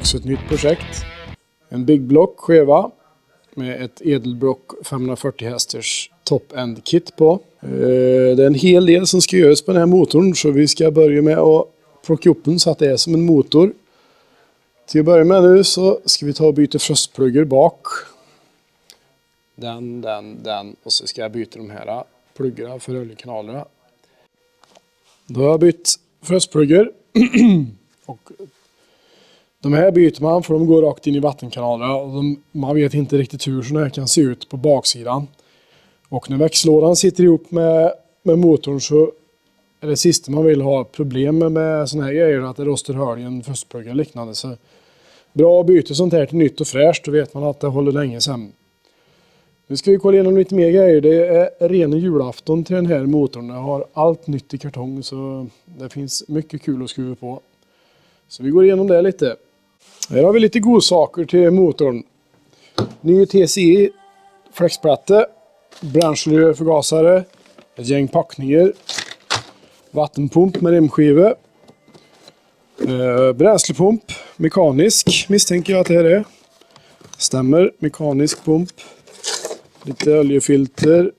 dags ett nytt projekt. En Big Block skeva med ett Edelbrock 540 hästers top-end kit på. Eh, det är en hel del som ska göras på den här motorn så vi ska börja med att plocka upp den så att det är som en motor. Till att börja med nu så ska vi ta och byta frostpluggar bak. Den, den, den och så ska jag byta de här pluggarna för oljekanalerna. Då har jag bytt frostpluggar. och de här byter man för de går rakt in i vattenkanalerna och de, man vet inte riktigt hur sådana här kan se ut på baksidan. Och när växellådan sitter ihop med, med motorn så är det sista man vill ha problem med, med sådana här grejer att det rostar hål i en frostplugg eller liknande. Så bra att byta sånt här till nytt och fräscht, då vet man att det håller länge sen. Nu ska vi kolla igenom lite mer grejer. Det är ren julafton till den här motorn. Jag har allt nytt i kartong så det finns mycket kul att skruva på. Så vi går igenom det lite. Här har vi lite godsaker till motorn. Ny TCI flexplatta, bränslerörförgasare, ett gäng packningar, vattenpump med remskiva, eh, bränslepump, mekanisk misstänker jag att det här är. Stämmer, mekanisk pump. Lite oljefilter,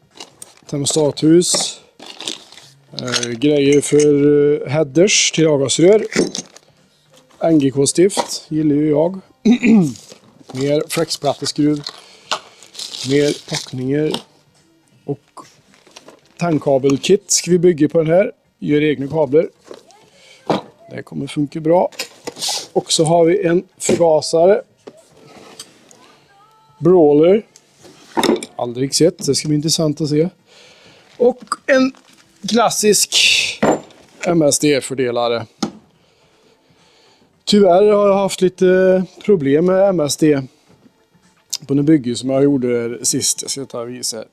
termostathus, eh, grejer för eh, headers till avgasrör. NGK-stift gillar ju jag. mer flexplatteskruv. Mer packningar. Och tandkabelkit ska vi bygga på den här. Gör egna kablar. Det kommer funka bra. Och så har vi en förgasare. Brawler. Aldrig sett, det ska bli intressant att se. Och en klassisk MSD-fördelare. Tyvärr har jag haft lite problem med MSD på en bygge som jag gjorde sist. Jag ska ta och visa. här.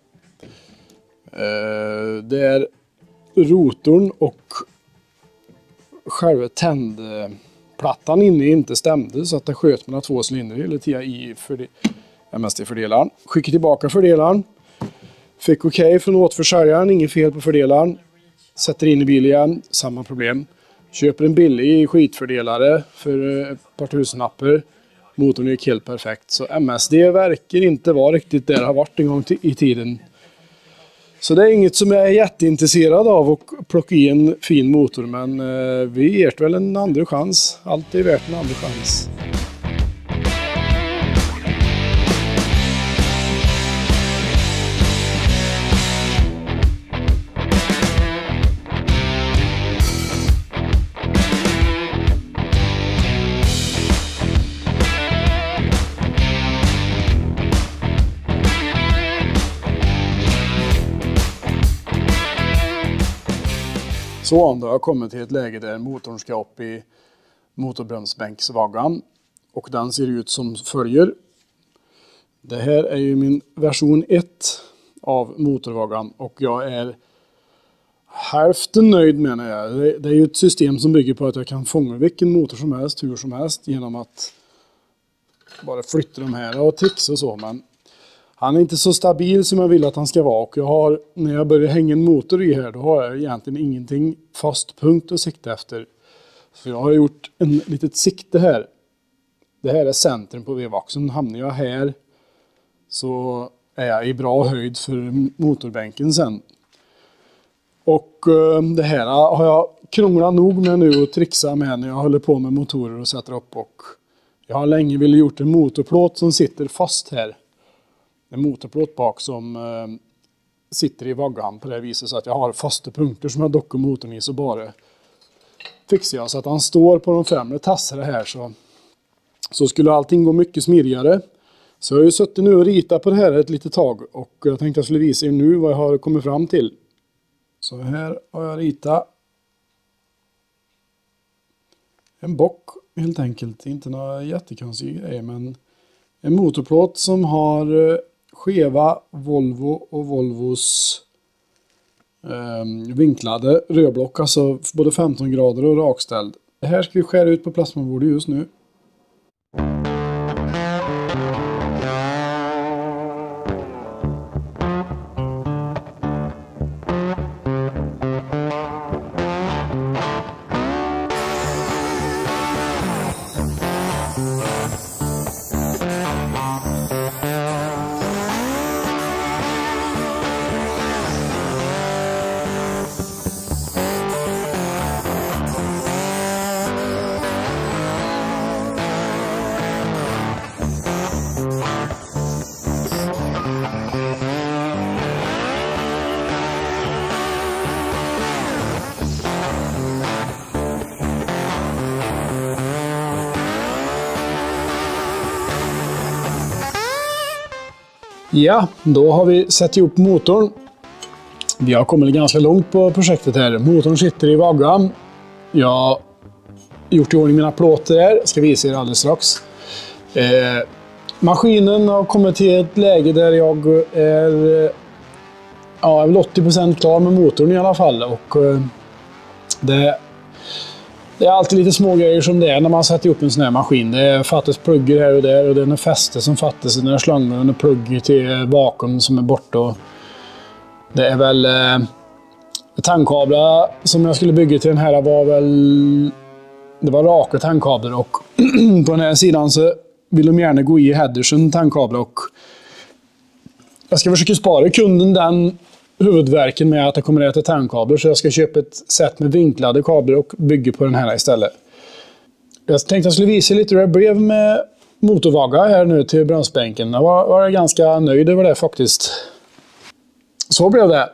Eh, det är rotorn och själva tändplattan inne inte stämde så att det sköt mellan två cylindrar hela tiden i MSD-fördelaren. Skickade tillbaka fördelaren. Fick okej okay från återförsäljaren, inget fel på fördelaren. Sätter in i bilen igen, samma problem. Köper en billig skitfördelare för eh, ett par tusenlappar. Motorn gick helt perfekt. Så MSD verkar inte vara riktigt där det har varit en gång i tiden. Så det är inget som jag är jätteintresserad av att plocka i en fin motor. Men eh, vi ger det väl en andra chans. Allt är värt en andra chans. Så, då har jag kommit till ett läge där motorn ska upp i motorbromsbänksvaggan. Och den ser ut som följer. Det här är ju min version 1 av motorvaggan och jag är hälften nöjd menar jag. Det är ju ett system som bygger på att jag kan fånga vilken motor som helst, hur som helst genom att bara flytta de här och trixa och så. Men han är inte så stabil som jag vill att han ska vara och jag har, när jag börjar hänga en motor i här, då har jag egentligen ingenting fast punkt att sikta efter. Så jag har gjort en litet sikte här. Det här är centrum på vevaxeln. Hamnar jag här så är jag i bra höjd för motorbänken sen. Och eh, det här har jag krånglat nog med nu och trixa med när jag håller på med motorer och sätter upp och jag har länge velat gjort en motorplåt som sitter fast här en motorplåt bak som eh, sitter i vaggan på det viset så att jag har fasta punkter som jag dockar motorn i så bara fixar jag så att han står på de främre tassarna här så, så skulle allting gå mycket smidigare. Så jag har ju suttit nu och ritat på det här ett litet tag och jag tänkte jag skulle visa er nu vad jag har kommit fram till. Så här har jag ritat en bock helt enkelt. Inte några jättekonstiga grejer men en motorplåt som har eh, skeva Volvo och Volvos eh, vinklade rörblock, alltså både 15 grader och rakställd. Det här ska vi skära ut på plasmabordet just nu. Ja, då har vi satt ihop motorn. Vi har kommit ganska långt på projektet här. Motorn sitter i vaggan. Jag har gjort i ordning mina plåtar här. Jag ska visa er alldeles strax. Eh, maskinen har kommit till ett läge där jag är, eh, ja, är väl 80% klar med motorn i alla fall. Och, eh, det, det, är alltid lite små grejer som det är när man sätter ihop en sån här maskin. Det fattas pluggar här och där och det är något fäste som fattas. Det är slangar och plugg till vakuum som är borta. Det är väl... Eh, tandkablar som jag skulle bygga till den här var väl... Det var raka tandkablar och på den här sidan så vill de gärna gå i headersen tandkablar och jag ska försöka spara kunden den huvudvärken med att det kommer att äta tandkablar så jag ska köpa ett set med vinklade kablar och bygga på den här istället. Jag tänkte att jag skulle visa lite hur det blev med motorvagga här nu till bromsbänken. Jag var, var ganska nöjd över det faktiskt. Så blev det.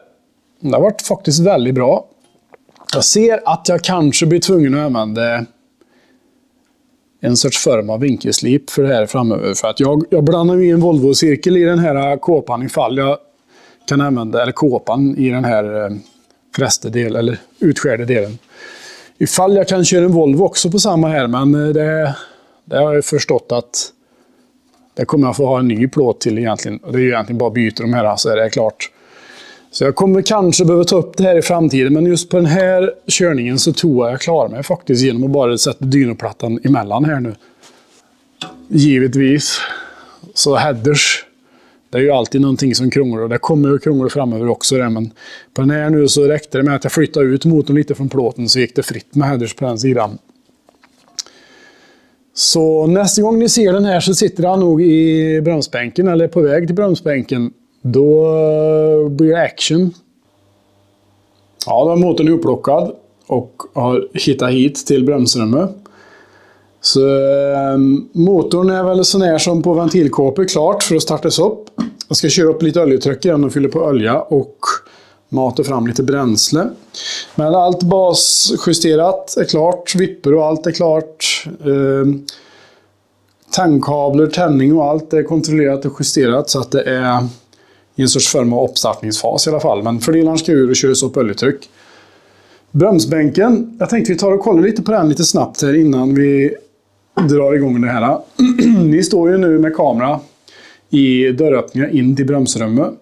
Det har varit faktiskt väldigt bra. Jag ser att jag kanske blir tvungen att använda en sorts form av vinkelslip för det här framöver. För att jag, jag blandar i en Volvo-cirkel i den här kåpan ifall jag kan använda, eller kåpan i den här eh, fräste eller utskärde delen. Ifall jag kan köra en Volvo också på samma här, men eh, det, det har jag förstått att det kommer jag få ha en ny plåt till egentligen. Och det är ju egentligen bara att byta de här så är det klart. Så jag kommer kanske behöva ta upp det här i framtiden, men just på den här körningen så tror jag jag klarar mig faktiskt genom att bara sätta dynoplattan emellan här nu. Givetvis. Så headers, det är ju alltid någonting som krånglar och det kommer att krångla framöver också. Det, men på den här nu så räckte det med att jag flyttade ut motorn lite från plåten så gick det fritt med headers på den sidan. Så nästa gång ni ser den här så sitter han nog i bromsbänken eller på väg till bromsbänken. Då blir det action. Ja, då är motorn upplockad och har hittat hit till bromsrummet. Så eh, motorn är väl sån här som på ventilkåpor klart för att startas upp. Jag ska köra upp lite oljetryck igen och fylla på olja och mata fram lite bränsle. Men allt basjusterat är klart. Vipper och allt är klart. Eh, Tändkablar, tändning och allt är kontrollerat och justerat så att det är i en sorts form av uppstartningsfas i alla fall. Men fördelaren ska ur och körs upp oljetryck. Bromsbänken. Jag tänkte vi tar och kollar lite på den lite snabbt här innan vi drar igång det här. Ni står ju nu med kamera i dörröppningen in till bromsrummet.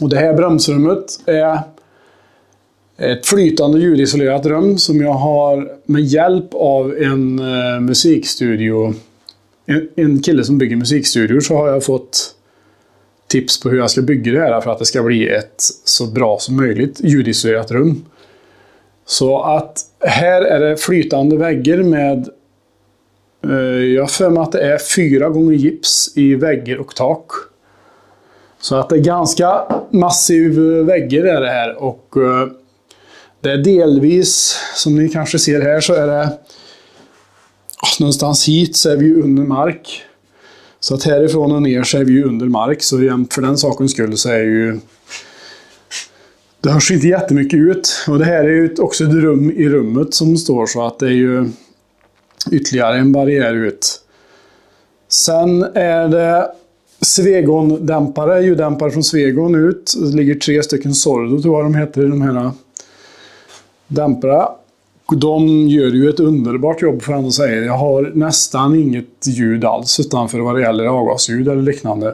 Och det här bromsrummet är ett flytande ljudisolerat rum som jag har med hjälp av en eh, musikstudio. En, en kille som bygger musikstudior så har jag fått tips på hur jag ska bygga det här för att det ska bli ett så bra som möjligt ljudisolerat rum. Så att här är det flytande väggar med Eh, jag har för mig att det är fyra gånger gips i väggar och tak. Så att det är ganska massiv eh, väggar är det här och eh, det är delvis, som ni kanske ser här, så är det någonstans hit så är vi under mark. Så att härifrån och ner så är vi under mark, så för den sakens skull så är ju... Det hörs inte jättemycket ut. Och det här är ju också ett rum i rummet som står så att det är ju ytterligare en barriär ut. Sen är det Svegon-dämpare, ljuddämpare från Svegon ut. Det ligger tre stycken Sordo tror jag de heter, de här dämparna. De gör ju ett underbart jobb för att säga. Jag har nästan inget ljud alls utanför vad det gäller avgasljud eller liknande.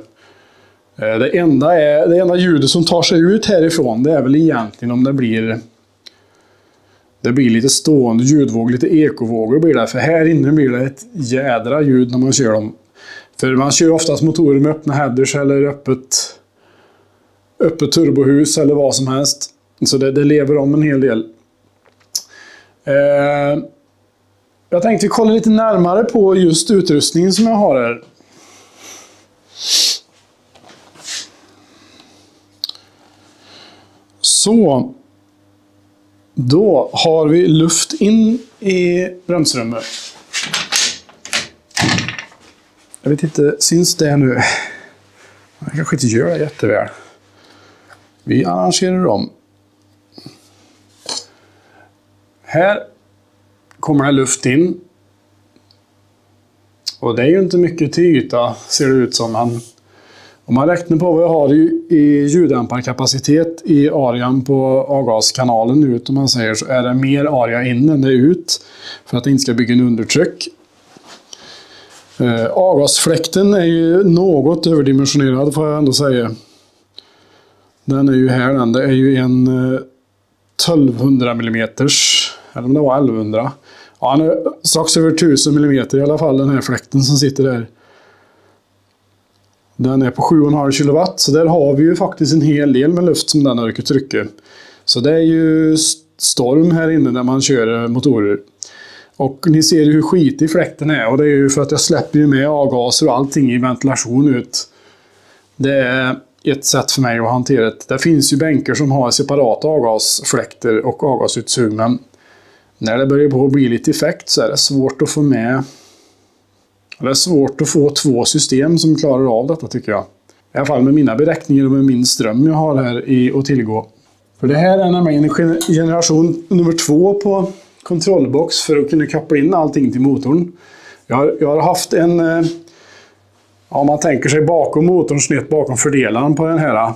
Eh, det enda, är, det enda ljudet som tar sig ut härifrån det är väl egentligen om det blir det blir lite stående ljudvåg, lite ekovågor blir det. För här inne blir det ett jädra ljud när man kör dem. För man kör oftast motorer med öppna headers eller öppet, öppet turbohus eller vad som helst. Så det, det lever om en hel del. Eh, jag tänkte kolla lite närmare på just utrustningen som jag har här. Så. Då har vi luft in i bromsrummet. Jag vet inte, syns det nu? Jag kanske inte gör det jätteväl. Vi arrangerar om. Här kommer det luft in. Och det är ju inte mycket till yta, ser det ut som. Men om man räknar på vad jag har i, i ljuddämparkapacitet i arean på avgaskanalen ut, om man säger, så är det mer area in än det är ut. För att det inte ska bygga en undertryck. Eh, avgasfläkten är ju något överdimensionerad får jag ändå säga. Den är ju här den. Det är ju en eh, 1200 mm. Eller om det var 1100. Ja, han är strax över 1000 mm i alla fall, den här fläkten som sitter där. Den är på 7,5 kW, så där har vi ju faktiskt en hel del med luft som den orkar trycka. Så det är ju storm här inne när man kör eh, motorer. Och ni ser ju hur skitig fläkten är och det är ju för att jag släpper ju med avgaser och allting i ventilation ut. Det är ett sätt för mig att hantera det. Det finns ju bänkar som har separata avgasfläkter och avgasutsug, men när det börjar på att bli lite effekt så är det svårt att få med... Det är svårt att få två system som klarar av detta tycker jag. I alla fall med mina beräkningar och med min ström jag har här i att tillgå. För det här är nämligen generation nummer två på kontrollbox för att kunna koppla in allting till motorn. Jag har, jag har haft en... Eh, om man tänker sig bakom motorn, snett bakom fördelaren på den här. Eh,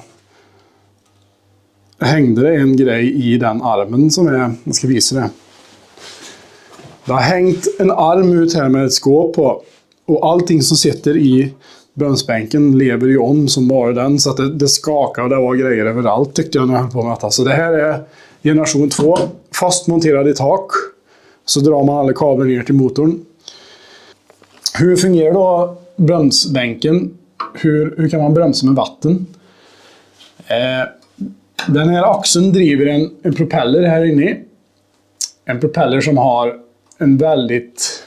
hängde det en grej i den armen som är... Jag ska visa det. Det har hängt en arm ut här med ett skåp på. Och allting som sitter i bromsbänken lever ju om som bara den. Så att det, det skakade och det var grejer överallt tyckte jag när jag höll på med detta. Så det här är generation 2. Fastmonterad i tak. Så drar man alla kablar ner till motorn. Hur fungerar då bromsbänken? Hur, hur kan man bromsa med vatten? Eh, den här axeln driver en, en propeller här inne. En propeller som har en väldigt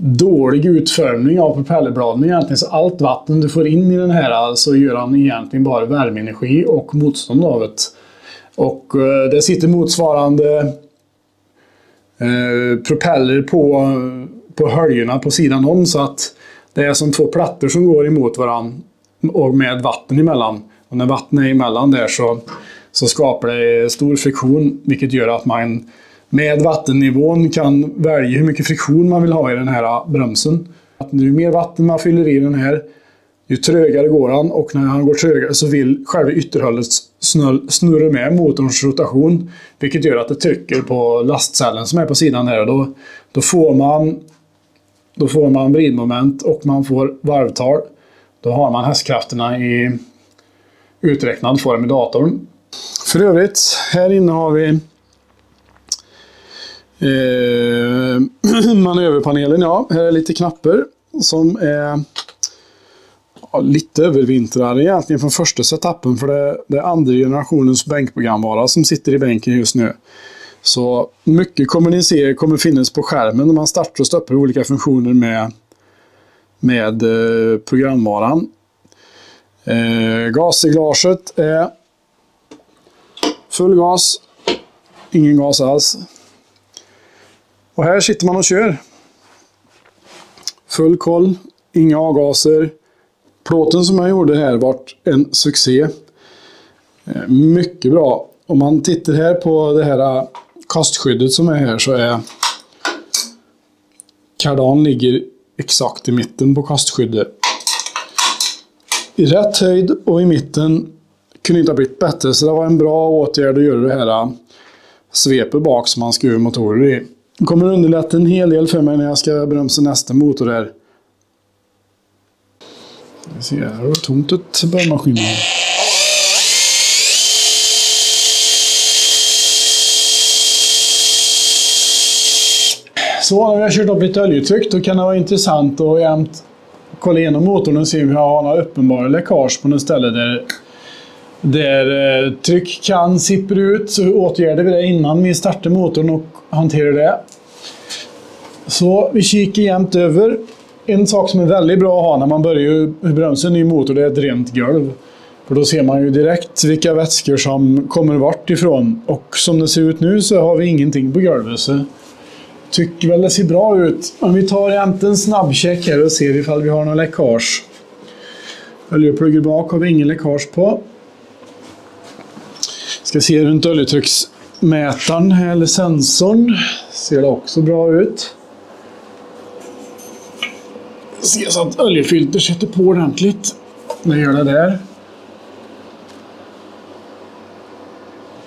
dålig utformning av propellerbladen egentligen. Så allt vatten du får in i den här så alltså gör han egentligen bara värmeenergi och motstånd av det. Och eh, det sitter motsvarande eh, propeller på, på höljorna på sidan om så att det är som två plattor som går emot varandra och med vatten emellan. Och när vattnet är emellan där så, så skapar det stor friktion vilket gör att man med vattennivån kan välja hur mycket friktion man vill ha i den här bromsen. Att ju mer vatten man fyller i den här, ju trögare går han och när han går trögare så vill själva ytterhållet snurra med motorns rotation. Vilket gör att det trycker på lastcellen som är på sidan här. Då, då, får man, då får man vridmoment och man får varvtal. Då har man hästkrafterna i uträknad form i datorn. För övrigt, här inne har vi Eh, manöverpanelen, ja. Här är lite knappar som är ja, lite övervintrade egentligen från första setupen. För det, det är andra generationens bänkprogramvara som sitter i bänken just nu. Så mycket kommer ni se kommer finnas på skärmen när man startar och stoppar olika funktioner med, med eh, programvaran. Eh, gasreglaget är full gas, ingen gas alls. Och här sitter man och kör. Full koll, inga avgaser. Plåten som jag gjorde här vart en succé. Eh, mycket bra. Om man tittar här på det här eh, kastskyddet som är här så är kardan ligger exakt i mitten på kastskyddet. I rätt höjd och i mitten kunde inte ha blivit bättre så det var en bra åtgärd att göra det här eh, svepet bak som man skruvar motorer i. Det kommer underlätta en hel del för mig när jag ska bromsa nästa motor här. Vi ser, här var tomt ut börmaskin. Så när vi har kört upp lite oljetryck då kan det vara intressant att jämt kolla igenom motorn och se om jag har några uppenbara läckage på något ställe där, där eh, tryck kan sippra ut. Så åtgärdar vi det innan vi startar motorn och hanterar det. Så vi kikar jämt över. En sak som är väldigt bra att ha när man börjar bromsa en ny motor, det är ett rent golv. För då ser man ju direkt vilka vätskor som kommer vart ifrån. Och som det ser ut nu så har vi ingenting på golvet. Så tycker väl det ser bra ut. Om vi tar jämt en snabbcheck här och ser ifall vi har några läckage. Oljepluggen bak har vi ingen läckage på. Ska se runt oljetrycksmätaren eller sensorn. Ser det också bra ut. Se så att oljefilter sätter på ordentligt. det gör det där.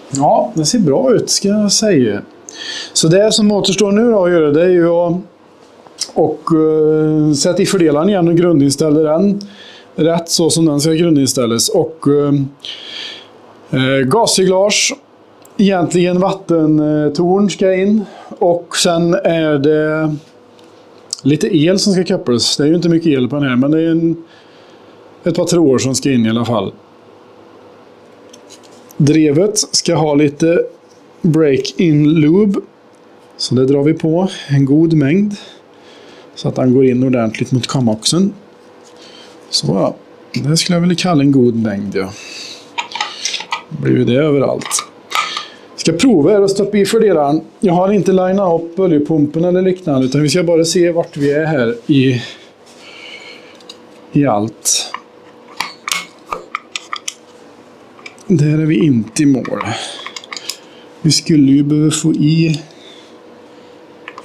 Ja, det ser bra ut ska jag säga. Så det som återstår nu då att göra det är ju att och, uh, sätta i fördelaren igen och grundinställa den rätt så som den ska grundinställas. Och uh, Eh, gasreglage, egentligen vattentorn ska in och sen är det lite el som ska kopplas. Det är ju inte mycket el på den här men det är en, ett par trådar som ska in i alla fall. Drevet ska ha lite break-in lube. Så det drar vi på en god mängd. Så att den går in ordentligt mot kamoxen. Så ja, det skulle jag vilja kalla en god mängd ja. Det blir ju det överallt. Ska prova här att stoppa i fördelaren. Jag har inte linat upp oljepumpen eller liknande utan vi ska bara se vart vi är här i, i allt. Där är vi inte i mål. Vi skulle ju behöva få i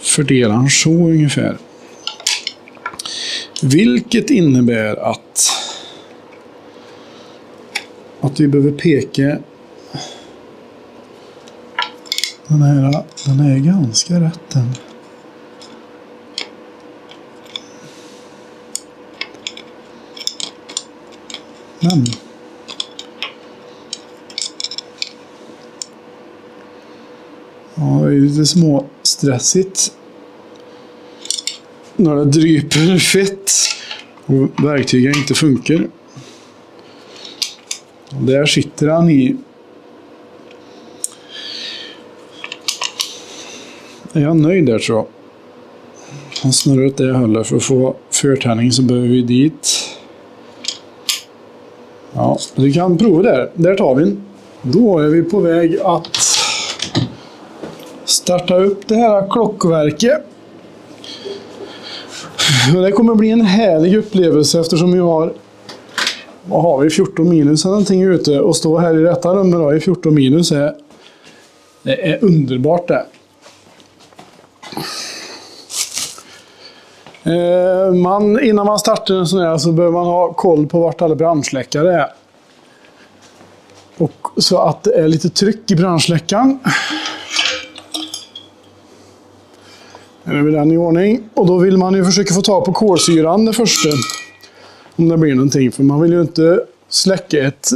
fördelaren så ungefär. Vilket innebär att att vi behöver peka den här, den är ganska rätt den. Men Ja, det är lite småstressigt. När det dryper fett och verktygen inte funkar. Och där sitter han i. Är jag nöjd där tror jag. Han snurrar åt det hållet. För att få förtändning så behöver vi dit. Ja, vi kan prova där. Där tar vi den. Då är vi på väg att starta upp det här klockverket. Det kommer bli en härlig upplevelse eftersom vi har vad har vi, 14 minus eller någonting ute och stå här i detta rummet då, i 14 minus är, det är underbart det. Eh, man, innan man startar en sån här så behöver man ha koll på vart alla brandsläckare är. Och så att det är lite tryck i brandsläckaren. Nu är vi den i ordning. Och då vill man ju försöka få tag på kolsyran det första. Om det blir någonting. För man vill ju inte släcka ett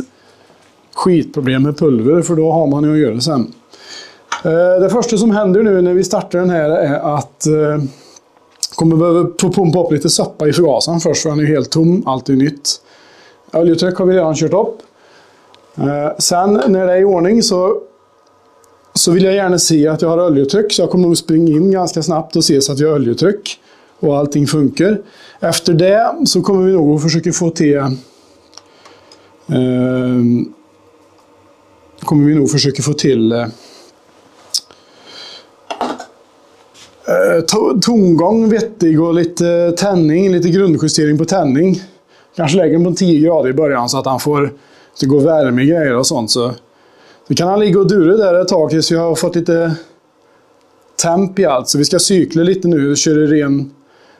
skitproblem med pulver. För då har man ju att göra sen. Eh, det första som händer nu när vi startar den här är att eh, kommer behöva pumpa upp lite soppa i förgasaren först. För den är helt tom. Allt är nytt. Oljetryck har vi redan kört upp. Eh, sen när det är i ordning så så vill jag gärna se att jag har oljetryck. Så jag kommer nog springa in ganska snabbt och se så att jag har oljetryck. Och allting funkar. Efter det så kommer vi nog att försöka få till... Eh, kommer vi nog försöka få till... Eh, eh tongång vettig och lite tändning, lite grundjustering på tändning. Kanske lägger den på 10 grader i början så att han får... Det går värme i grejer och sånt. Så så kan han ligga och dura där ett tag tills vi har fått lite temp i allt. Så vi ska cykla lite nu och köra ren,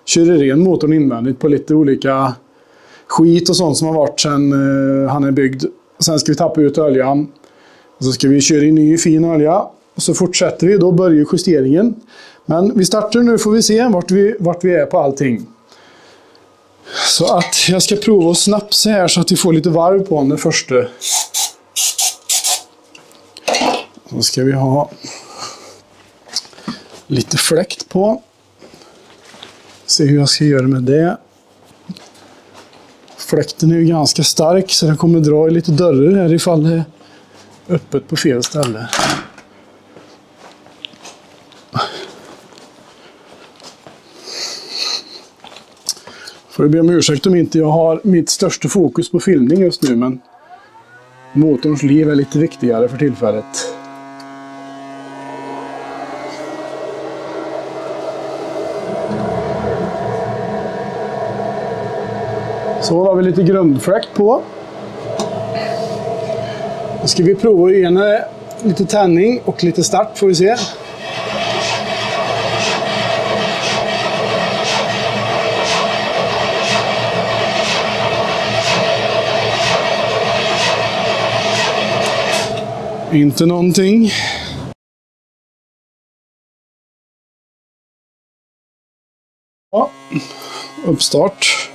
köra ren motorn invändigt på lite olika skit och sånt som har varit sedan eh, han är byggd. Sen ska vi tappa ut oljan. Och så ska vi köra in ny fin olja. Och så fortsätter vi. Då börjar justeringen. Men vi startar nu får vi se vart vi, vart vi är på allting. Så att jag ska prova att snapsa här så att vi får lite varv på den första. Då ska vi ha lite fläkt på. Se hur jag ska göra med det. Fläkten är ju ganska stark så den kommer dra i lite dörrar här ifall det är öppet på fel ställe. Får be om ursäkt om inte jag har mitt största fokus på filmning just nu men motorns liv är lite viktigare för tillfället. Så har vi lite grundfläkt på. Nu ska vi prova ena lite tändning och lite start får vi se. Inte någonting. Ja, uppstart.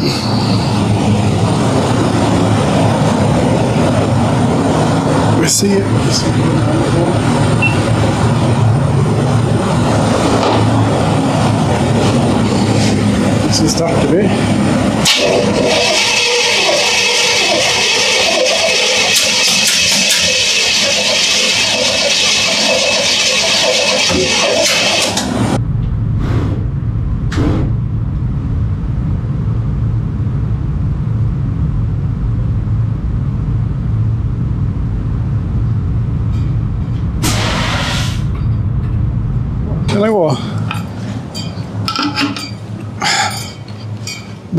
Vi ser. Så startar vi. Kan det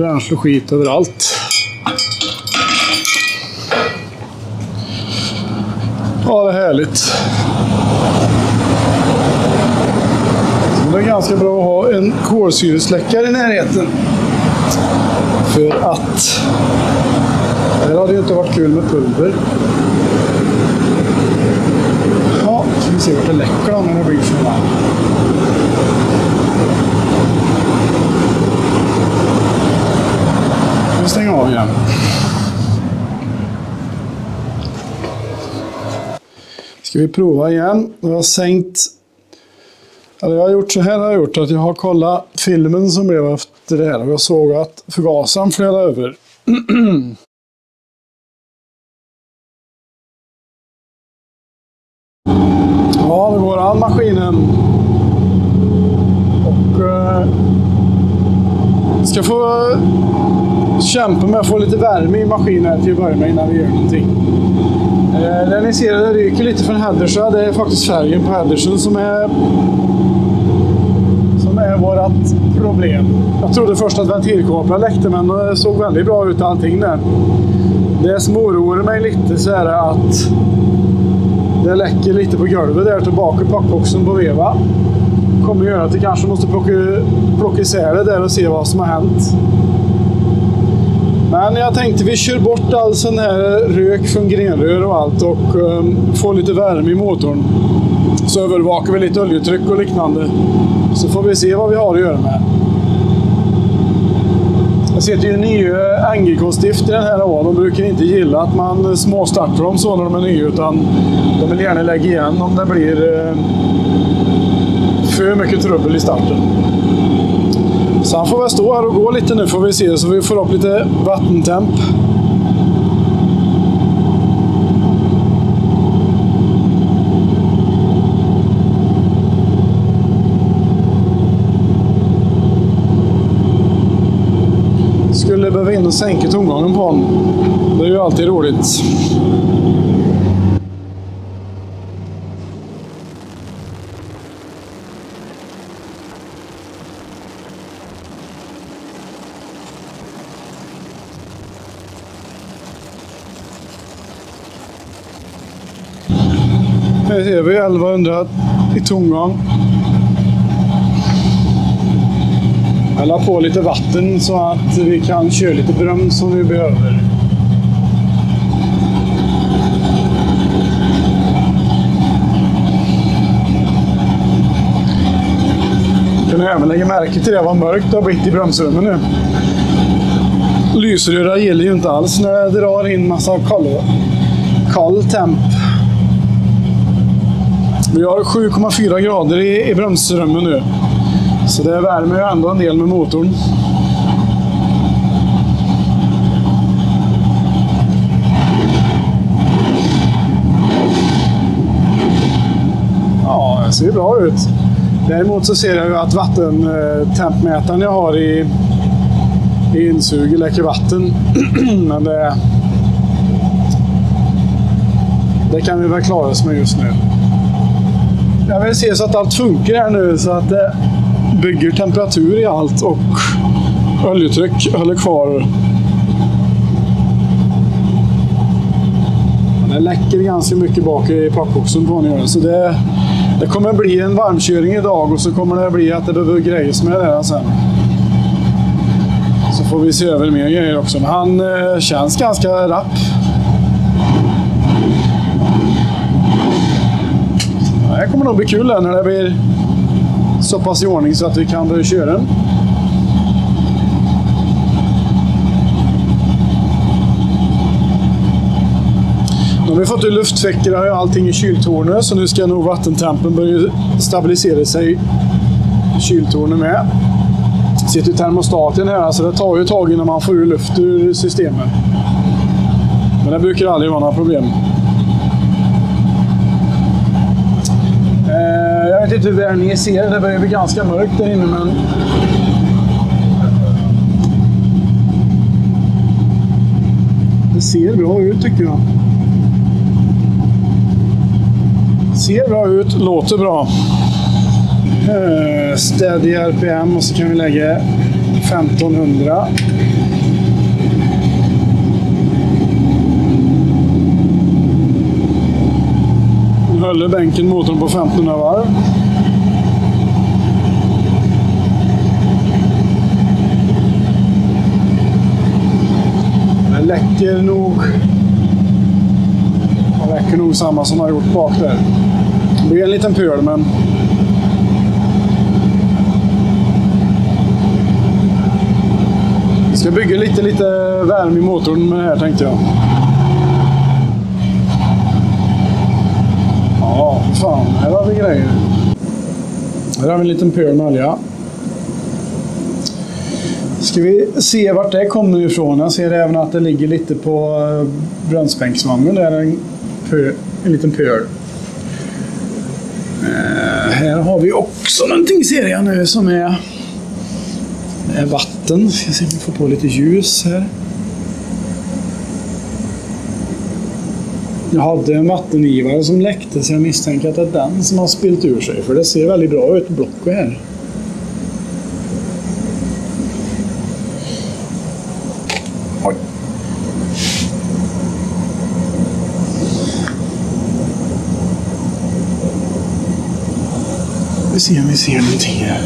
Bränsle och skit överallt. Ja, det är härligt. Det är ganska bra att ha en kolsyresläckare i närheten. För att det hade ju inte varit kul med pulver. Ja, ska vi se vart det läcker då när det blir så varmt. Vi stänga av igen. Ska vi prova igen. Jag har sänkt... Eller jag har gjort så här har jag gjort att jag har kollat filmen som blev efter det här och jag såg att förgasaren flödade över. Ja, det går an maskinen. Och eh, ska få kämpa med att få lite värme i maskinen till att börja med innan vi gör någonting. Eh, där ni ser det ryker lite från headersa. Det är faktiskt färgen på headersen som är som är vårt problem. Jag trodde först att ventilkablarna läckte men det såg väldigt bra ut allting där. Det som oroar mig lite så är det att det läcker lite på golvet där tillbaka i packboxen på veva. Kommer göra att vi kanske måste plocka, plocka isär det där och se vad som har hänt. Men jag tänkte vi kör bort all sån här rök från grenrör och allt och um, får lite värme i motorn. Så övervakar vi lite oljetryck och liknande. Så får vi se vad vi har att göra med. Jag ser att det är nya eh, NGK-stift i den här av. De brukar inte gilla att man småstartar dem så när de är nya, utan de vill gärna lägga igen om det blir ehm, för mycket trubbel i starten. Så han får väl stå här och gå lite nu får vi se, så vi får upp lite vattentemp. Skulle behöva in och sänka tomgången på honom. Det är ju alltid roligt. Nu ser vi 1100 i tomgång. Jag la på lite vatten så att vi kan köra lite broms om vi behöver. Kan ni även lägga märke till det vad mörkt det har blivit i bromsrummen nu. Lysröra gäller ju inte alls när det drar in massa kall, kall temp. Vi har 7,4 grader i, i bromsrummen nu. Så det värmer ju ändå en del med motorn. Ja, det ser bra ut. Däremot så ser jag ju att vattentempmätaren jag har i, i insug läcker vatten. Men det, det kan vi väl klara oss med just nu. Jag vill se så att allt funkar här nu så att det bygger temperatur i allt och oljetryck håller kvar. Det läcker ganska mycket bak i packboxen på honom, Så det, det kommer bli en varmkörning idag och så kommer det bli att det behöver grejas med det här sen. Så får vi se över mer grejer också. Men han eh, känns ganska rapp. Det här kommer nog bli kul när det blir så pass i ordning så att vi kan börja köra den. Nu har vi fått ur luftväckare och allting i kyltornet så nu ska nog vattentempen börja stabilisera sig i kyltornet med. sitter termostaten här, så det tar ju ett tag innan man får ur luft ur systemet. Men det brukar aldrig vara några problem. Eh, jag vet inte hur väl ni ser, det det börjar bli ganska mörkt där inne men Det ser bra ut tycker jag. Ser bra ut, låter bra. Uh, steady RPM och så kan vi lägga 1500. Höll håller bänken motorn på 1500 varv. Det läcker nog. Det läcker nog samma som har gjort bak där. Det blir en liten pöl, men... Vi ska bygga lite, lite värme i motorn med det här tänkte jag. Ja, fan. Här har vi grejer. Här har vi en liten pöl med olja. Ska vi se vart det kommer ifrån. Jag ser även att det ligger lite på eh, brunnsbänksvagnen. Där är en, pö, en liten pöl. Eh, här har vi också någonting ser jag nu som är, är vatten. Ska se om vi får på lite ljus här. Jag hade en vattengivare som läckte så jag misstänker att det är den som har spilt ur sig. För det ser väldigt bra ut, blocket här. Oj. Vi ser om vi ser någonting här.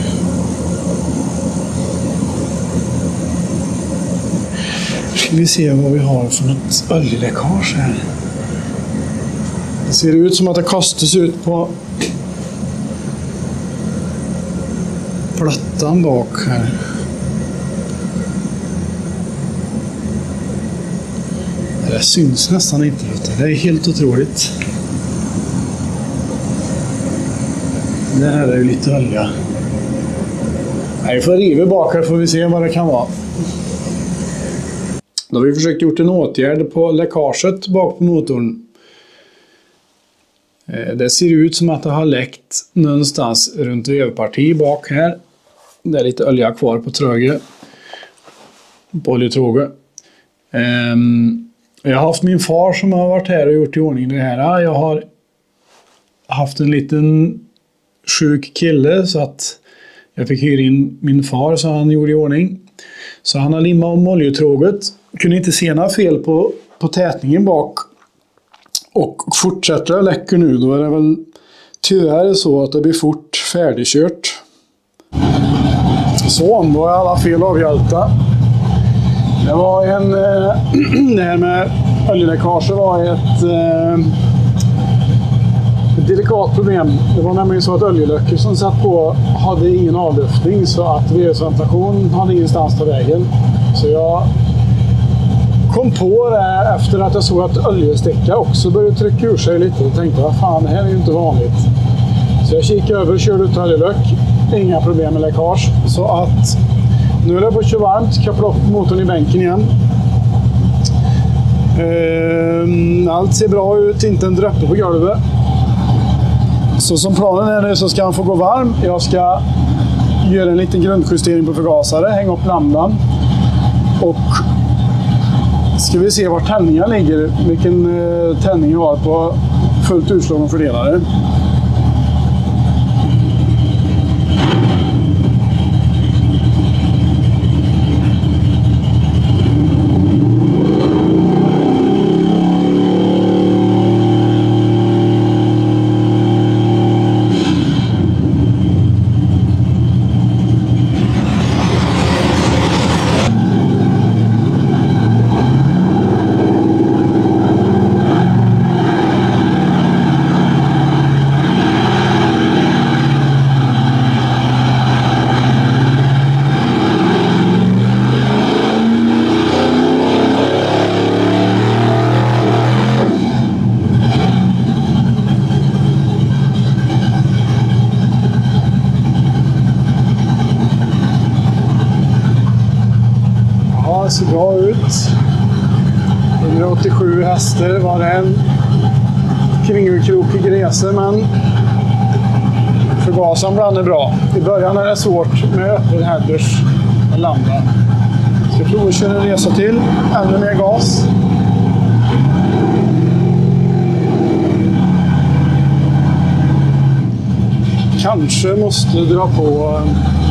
Ska vi se vad vi har för något oljeläckage här. Det ser ut som att det kastas ut på plattan bak här. Det syns nästan inte. Det är helt otroligt. Det här är ju lite olja. Vi får riva bak här får vi se vad det kan vara. Då har vi försökt gjort en åtgärd på läckaget bak på motorn. Eh, det ser ut som att det har läckt någonstans runt vevparti bak här. Det är lite olja kvar på tröget. På oljetråget. Ehm, jag har haft min far som har varit här och gjort i ordning det här. Jag har haft en liten sjuk kille så att jag fick hyra in min far så han gjorde i ordning. Så han har limmat om oljetråget. Kunde inte se några fel på, på tätningen bak. Och fortsätter det läcker nu, då är det väl tyvärr så att det blir fort färdigkört. Så, då är alla fel avhjälpta. Det var en... Eh, det här med oljeläckage var ett, eh, ett delikat problem. Det var nämligen så att oljeläckor som satt på hade ingen avluftning så att vevsventilation hade ingenstans ta vägen. Så jag kom på det efter att jag såg att oljesticka också började trycka ur sig lite och tänkte vad fan, det här är ju inte vanligt. Så jag kikade över och körde ut oljelök. Inga problem med läckage. Så att nu är det på att köra varmt. Koppla upp motorn i bänken igen. Ehm, allt ser bra ut, inte en droppe på golvet. Så som planen är nu så ska han få gå varm. Jag ska göra en liten grundjustering på förgasare, hänga upp lampan. Och ska vi se var tändningen ligger, vilken eh, tändning jag har på fullt utslagen fördelare. Ser bra ut. 187 hästar var det en kringelkrokig resa, men förgasaren blandar bra. I början är det svårt med öppen headers att landa. Ska prova att köra en resa till. Ännu mer gas. Kanske måste dra på eh,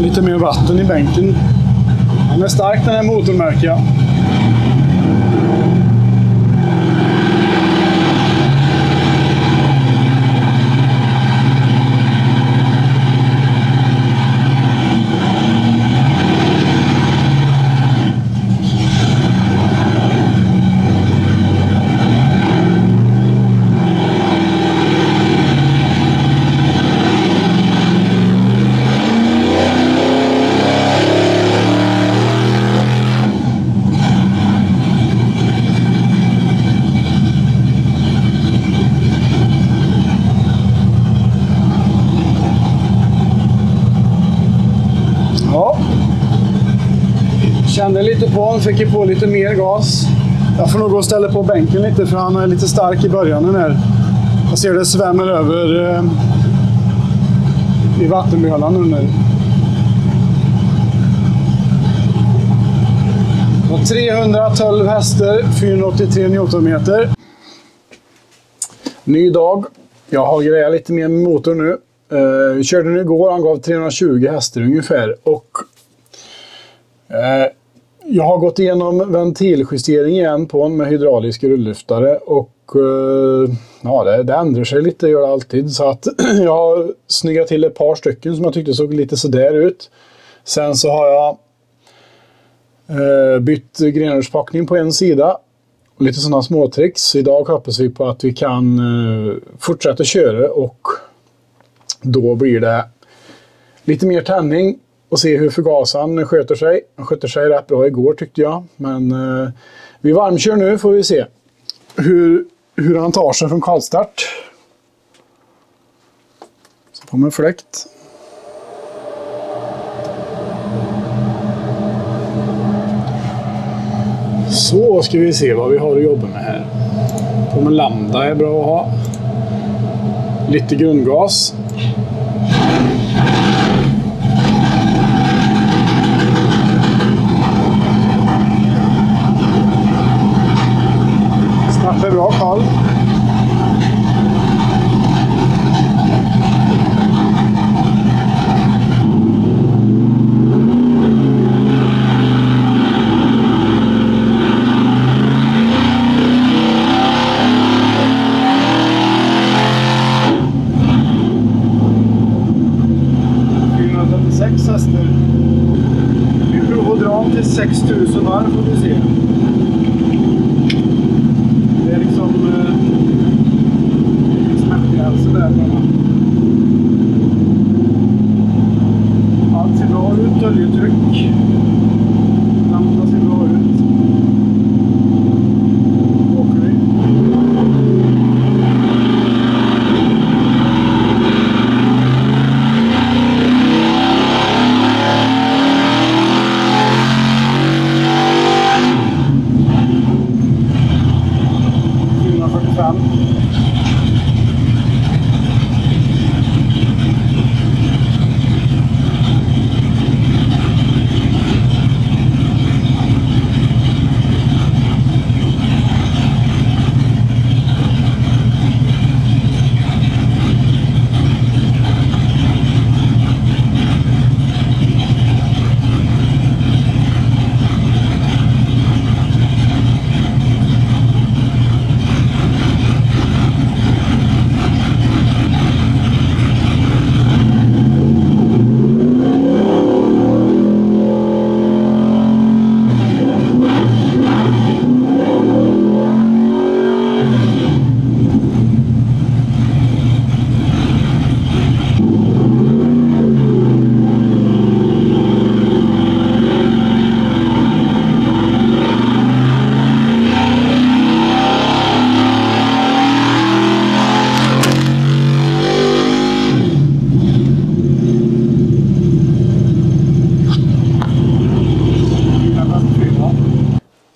lite mer vatten i bänken. Den är stark den här motorn märker jag. Ja. Kände lite på honom, fick ju på lite mer gas. Jag får nog gå och ställa på bänken lite för han är lite stark i början. Den här. Jag ser det svämmer över eh, i vattenbölan nu. nu. Och 312 hästar, 483 Newtonmeter. Ny dag. Jag har grejat lite mer med motorn nu. Eh, vi körde den igår, han gav 320 hästar ungefär. Och eh, jag har gått igenom ventiljustering igen på en med hydraulisk rulllyftare Och eh, ja, det, det ändrar sig lite, gör det alltid. Så att jag har snyggat till ett par stycken som jag tyckte såg lite sådär ut. Sen så har jag eh, bytt grenrörspackning på en sida lite sådana småtricks. Idag hoppas vi på att vi kan eh, fortsätta köra och då blir det lite mer tändning och se hur förgasaren sköter sig. Han skötte sig rätt bra igår tyckte jag. Men eh, vi varmkör nu får vi se hur, hur han tar sig från kallstart. Så på med fläkt. Så ska vi se vad vi har att jobba med här. På med lambda är bra att ha. Lite grundgas.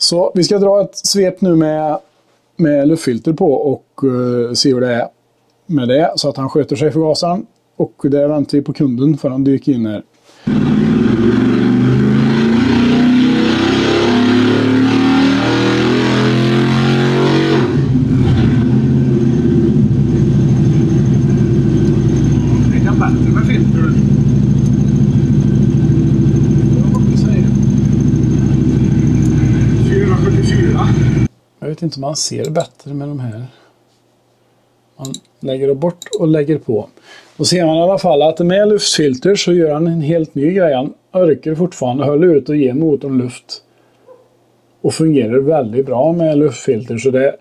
Så vi ska dra ett svep nu med, med luftfilter på och uh, se hur det är med det så att han sköter sig för gasen. Och där väntar vi på kunden för han dyker in här. Inte om man ser bättre med de här. Man lägger bort och lägger på. Då ser man i alla fall att med luftfilter så gör han en helt ny grej. Han orkar fortfarande hålla ut och ge motorn luft. Och fungerar väldigt bra med luftfilter. Så det,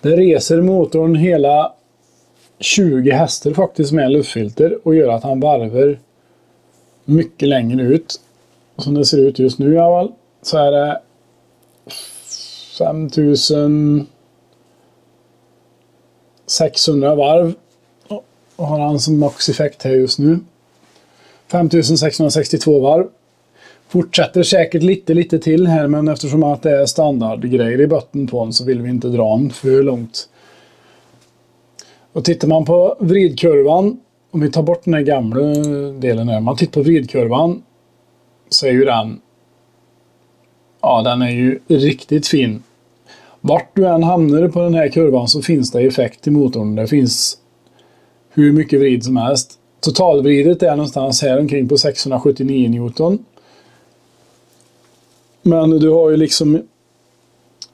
det reser motorn hela 20 hästar faktiskt med luftfilter och gör att han varvar mycket längre ut. Som det ser ut just nu i alla fall så är det 5600 varv och har han som maxeffekt här just nu. 5662 varv. Fortsätter säkert lite, lite till här, men eftersom att det är standardgrejer i botten på den så vill vi inte dra den för långt. Och tittar man på vridkurvan, om vi tar bort den här gamla delen här, man tittar på vridkurvan så är ju den Ja, den är ju riktigt fin. Vart du än hamnar på den här kurvan så finns det effekt i motorn. Det finns hur mycket vrid som helst. Totalvridet är någonstans här omkring på 679 Newton. Men du har ju liksom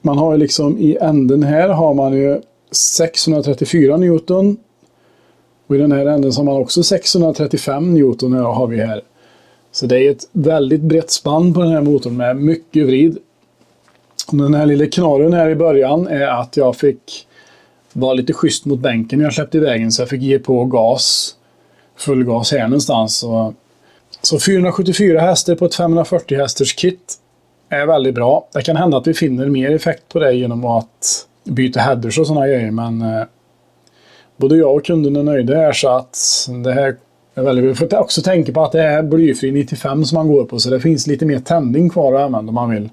man har ju liksom i änden här har man ju 634 Newton. Och i den här änden så har man också 635 Newton har vi här. Så det är ett väldigt brett spann på den här motorn med mycket vrid. Den här lilla knorren här i början är att jag fick vara lite schysst mot bänken när jag släppte iväg den så jag fick ge på gas. Full gas här någonstans. Så, så 474 hästar på ett 540 hästers kit är väldigt bra. Det kan hända att vi finner mer effekt på det genom att byta headers och sådana grejer men eh, både jag och kunden är nöjda här så att det här vi får också tänka på att det är blyfri 95 som man går på, så det finns lite mer tändning kvar att använda om man vill.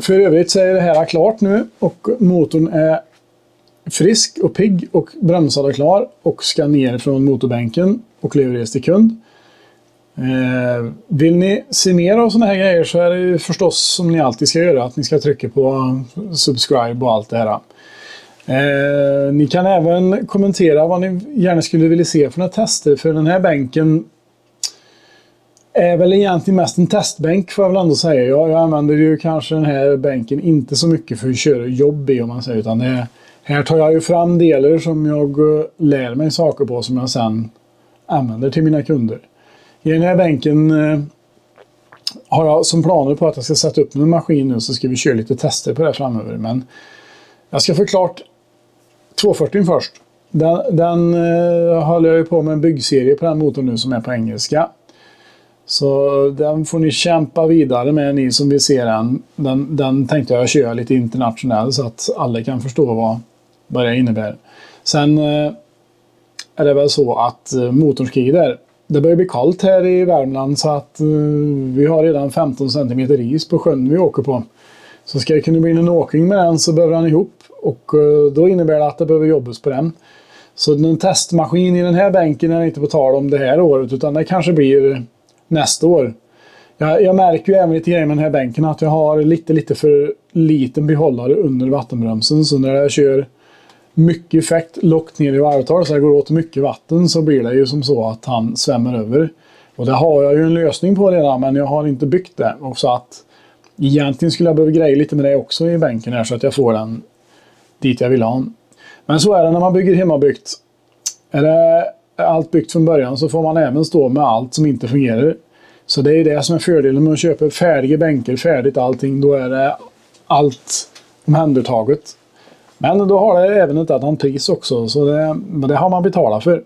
För övrigt så är det här klart nu och motorn är frisk och pigg och bromsad och klar och ska ner från motorbänken och levereras till kund. Eh, vill ni se mer av sådana här grejer så är det ju förstås som ni alltid ska göra, att ni ska trycka på subscribe och allt det här. Eh, ni kan även kommentera vad ni gärna skulle vilja se för några tester. För den här bänken är väl egentligen mest en testbänk får jag väl ändå säga. Jag, jag använder ju kanske den här bänken inte så mycket för att köra jobb i om man säger. Utan det, här tar jag ju fram delar som jag eh, lär mig saker på som jag sen använder till mina kunder. I den här bänken eh, har jag som planer på att jag ska sätta upp en maskin nu så ska vi köra lite tester på det framöver. Men jag ska förklart 240 först. Den, den eh, håller jag ju på med en byggserie på den motorn nu som är på engelska. Så den får ni kämpa vidare med ni som vill se den. Den, den tänkte jag köra lite internationellt så att alla kan förstå vad, vad det innebär. Sen eh, är det väl så att eh, motorn. Det börjar bli kallt här i Värmland så att eh, vi har redan 15 cm is på sjön vi åker på. Så ska det kunna bli en åkning med den så behöver han ihop och eh, då innebär det att det behöver jobbas på den. Så en testmaskin i den här bänken är inte på tal om det här året utan det kanske blir nästa år. Jag, jag märker ju även lite grejer med den här bänken att jag har lite, lite för liten behållare under vattenbromsen. Så när jag kör mycket effekt lågt ner i varvtal så det går åt mycket vatten så blir det ju som så att han svämmar över. Och det har jag ju en lösning på redan men jag har inte byggt det. Och så att egentligen skulle jag behöva greja lite med det också i bänken här så att jag får den dit jag vill ha den. Men så är det när man bygger hemmabyggt. Är det allt byggt från början så får man även stå med allt som inte fungerar. Så det är det som är fördelen med att köpa färdiga bänkar, färdigt allting. Då är det allt omhändertaget. Men då har det även ett annat pris också, så det, det har man betalat för.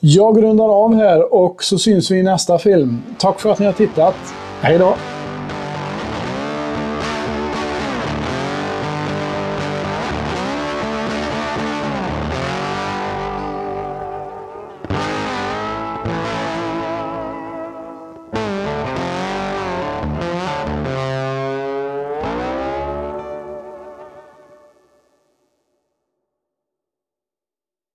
Jag rundar av här och så syns vi i nästa film. Tack för att ni har tittat. Hej då!